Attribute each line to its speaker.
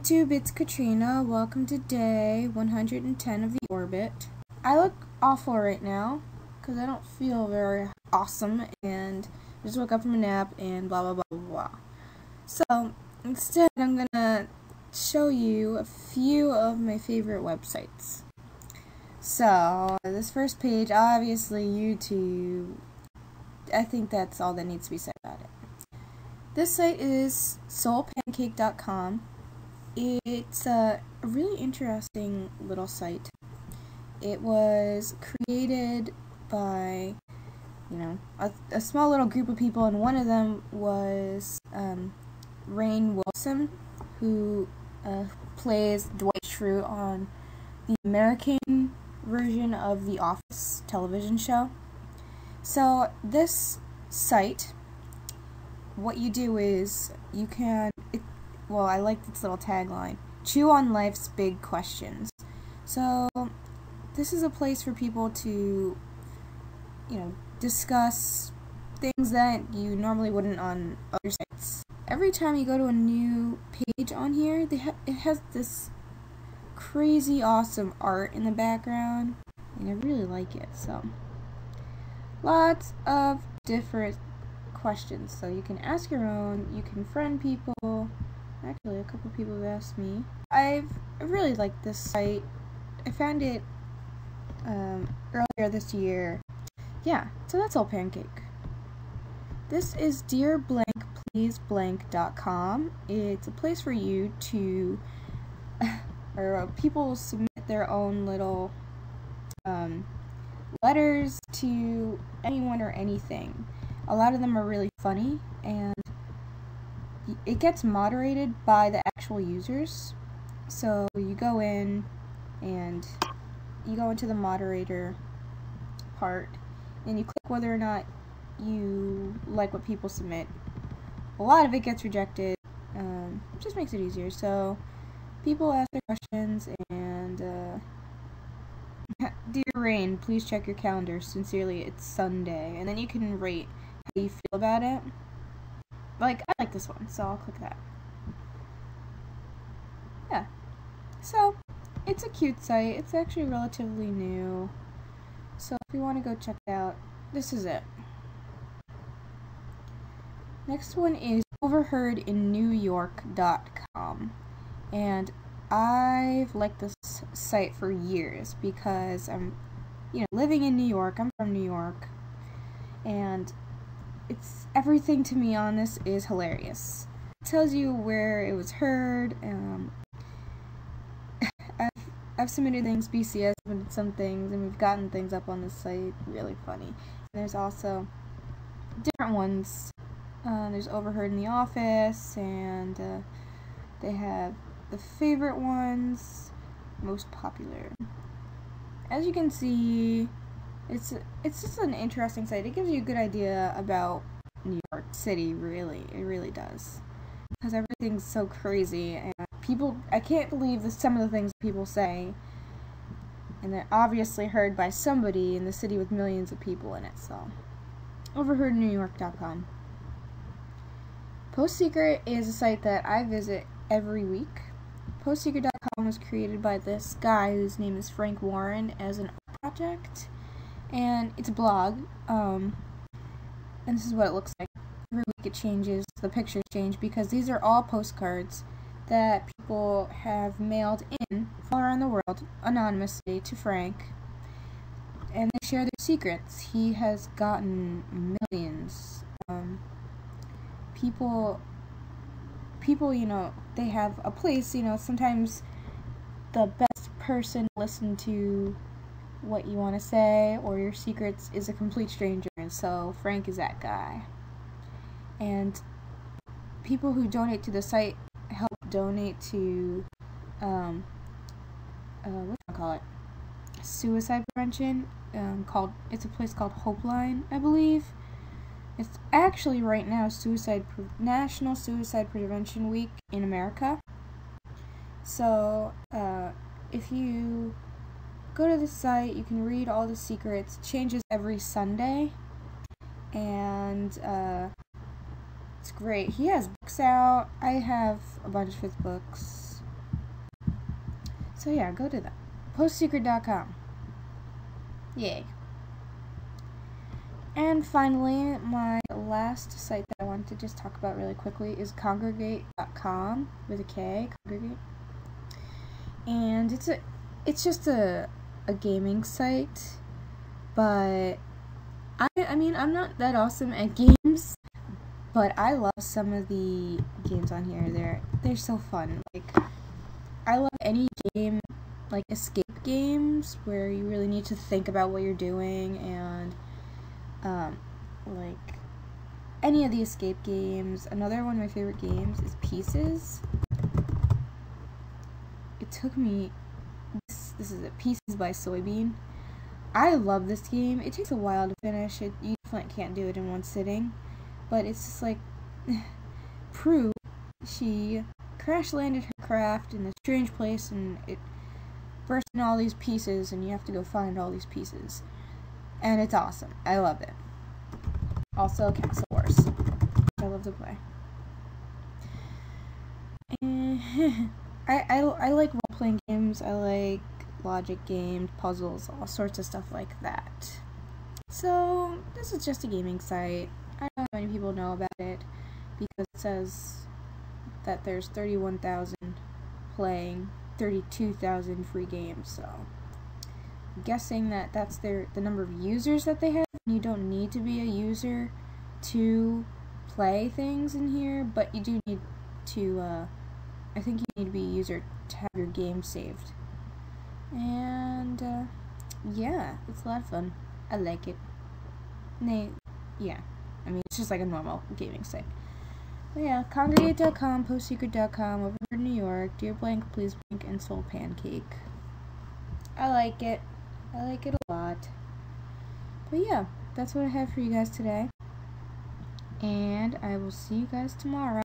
Speaker 1: YouTube, it's Katrina. Welcome to day 110 of the orbit. I look awful right now because I don't feel very awesome and I just woke up from a nap and blah blah blah blah blah. So instead, I'm gonna show you a few of my favorite websites. So this first page, obviously YouTube. I think that's all that needs to be said about it. This site is soulpancake.com it's a really interesting little site. It was created by, you know, a, a small little group of people, and one of them was um, Rainn Wilson, who uh, plays Dwight Schrute on the American version of the Office television show. So, this site, what you do is you can, it, well, I like this little tagline Chew on Life's Big Questions. So, this is a place for people to, you know, discuss things that you normally wouldn't on other sites. Every time you go to a new page on here, they ha it has this crazy awesome art in the background, and I really like it. So, lots of different questions. So you can ask your own, you can friend people, Actually, a couple people have asked me. I've really liked this site. I found it um, earlier this year. Yeah, so that's Soul Pancake. This is dear blank please blank.com. It's a place for you to, or uh, people submit their own little um, letters to anyone or anything. A lot of them are really funny and it gets moderated by the actual users. So you go in and you go into the moderator part and you click whether or not you like what people submit. A lot of it gets rejected. Um, just makes it easier. So people ask their questions and uh, dear Rain, please check your calendar. Sincerely, it's Sunday, and then you can rate how you feel about it. Like, I like this one, so I'll click that. Yeah. So, it's a cute site. It's actually relatively new. So if you want to go check it out, this is it. Next one is overheardinNewYork.com. And I've liked this site for years because I'm, you know, living in New York. I'm from New York. And it's everything to me on this is hilarious. It tells you where it was heard. Um, I've I've submitted things, BCS submitted some things, and we've gotten things up on the site. Really funny. And there's also different ones. Uh, there's Overheard in the Office, and uh, they have the favorite ones, most popular. As you can see, it's it's just an interesting site. It gives you a good idea about New York City, really. It really does. Because everything's so crazy and people I can't believe the, some of the things people say and they're obviously heard by somebody in the city with millions of people in it, so overheardnewyork.com. Post Secret is a site that I visit every week. PostSecret.com was created by this guy whose name is Frank Warren as an art project and it's a blog. Um, and this is what it looks like. Every week it changes, the pictures change because these are all postcards that people have mailed in from around the world anonymously to Frank. And they share their secrets. He has gotten millions. Um, people, people, you know, they have a place, you know, sometimes the best person to listen to what you want to say or your secrets is a complete stranger. And so Frank is that guy. And people who donate to the site help donate to, um, uh, what do I call it? Suicide prevention. Um, called it's a place called Hopeline, I believe. It's actually right now Suicide Pre National Suicide Prevention Week in America. So, uh, if you go to the site, you can read all the secrets. It changes every Sunday. And uh, it's great. He has books out. I have a bunch of his books. So yeah, go to that. Postsecret.com. Yay. And finally, my last site that I wanted to just talk about really quickly is kongregate.com with a K, congregate. And it's a it's just a a gaming site, but I I mean, I'm not that awesome at games, but I love some of the games on here. They're they're so fun. Like I love any game like escape games where you really need to think about what you're doing and um, like any of the escape games. Another one of my favorite games is Pieces. It took me this, is it Pieces by Soybean. I love this game. It takes a while to finish. It you can't do it in one sitting, but it's just like Prue. She crash landed her craft in a strange place, and it burst in all these pieces, and you have to go find all these pieces. And it's awesome. I love it. Also, Castle Wars. I love to play. Eh, I, I, I like role playing games. I like logic games, puzzles, all sorts of stuff like that. So, this is just a gaming site. I don't know how many people know about it because it says that there's 31,000 playing 32,000 free games, so I'm guessing that that's their the number of users that they have. You don't need to be a user to play things in here, but you do need to uh, I think you need to be a user to have your game saved. And uh, yeah, it's a lot of fun. I like it. Nay, yeah. I mean, it's just like a normal gaming site. But yeah, kongregate.com, postsecret.com, over in New York, Dear Blank, Please Blank, and Soul Pancake. I like it. I like it a lot. But yeah, that's what I have for you guys today. And I will see you guys tomorrow.